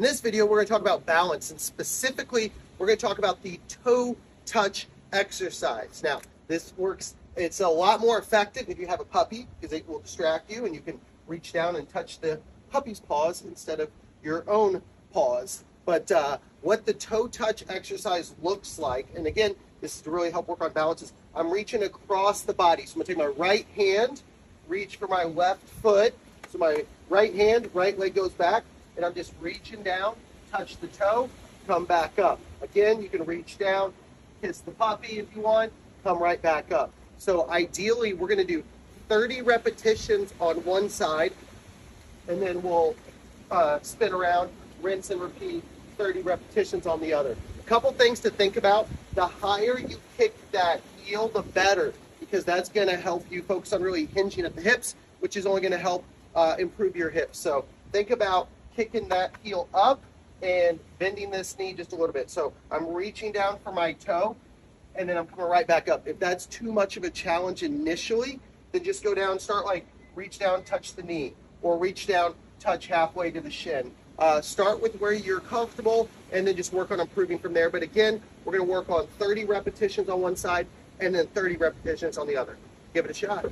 In this video, we're going to talk about balance, and specifically, we're going to talk about the toe touch exercise. Now, this works, it's a lot more effective if you have a puppy because it will distract you and you can reach down and touch the puppy's paws instead of your own paws. But uh, what the toe touch exercise looks like, and again, this is to really help work on balances. I'm reaching across the body. So I'm gonna take my right hand, reach for my left foot. So my right hand, right leg goes back, and I'm just reaching down, touch the toe, come back up. Again, you can reach down, kiss the puppy if you want, come right back up. So ideally, we're gonna do 30 repetitions on one side, and then we'll uh, spin around, rinse and repeat 30 repetitions on the other. A couple things to think about. The higher you kick that heel, the better, because that's going to help you focus on really hinging at the hips, which is only going to help uh, improve your hips. So think about kicking that heel up and bending this knee just a little bit. So I'm reaching down for my toe and then I'm coming right back up. If that's too much of a challenge initially, then just go down, start like reach down, touch the knee, or reach down, touch halfway to the shin. Uh, start with where you're comfortable and then just work on improving from there. But again, we're going to work on 30 repetitions on one side and then 30 repetitions on the other. Give it a shot.